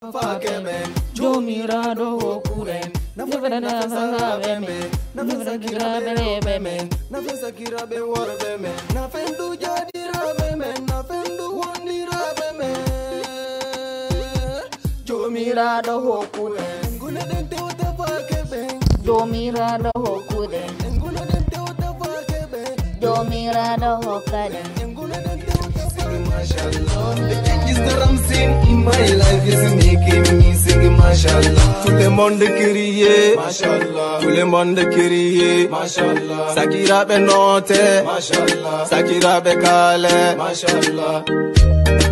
जो मेरा रो कुरेन नफरन नफराबे में नफसा किराबे बे में नफसा किराबे वरबे में नफेंडु jadi rabe में नफेंडु wandi rabe the king is the My life is making me sing mashallah. Tout le monde crier mashallah. Tout le monde crier mashallah. Sakira be note mashallah. Sakira be kale. Mashallah.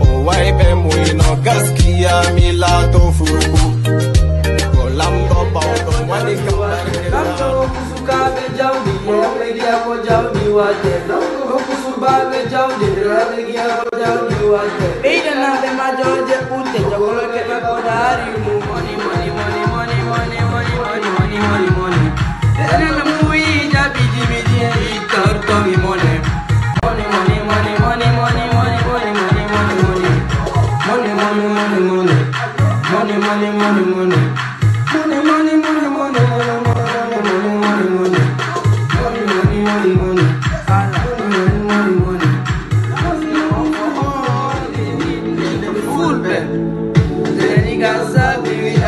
Oh why be mu no gaskiya milad जाऊँगी हमने गया हो जाऊँगी वाजे लोगों को कुसुबा में जाऊँगी हमने गया हो जाऊँगी वाजे मेरे नाम पे माँ जो जे पूछे जगोल के मैं कोडारी हूँ money money money money money money money money money money तेरे नाम हुई जा बीजी बीजी है इधर तो भी मने money money money money money money money money money money money money money money money money money money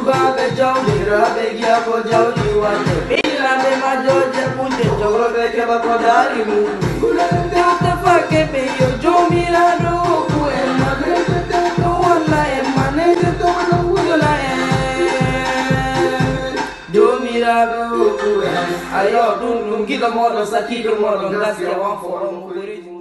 Chubaga Jolly, Rabbi Yapo Jolly, what the Pila the the for.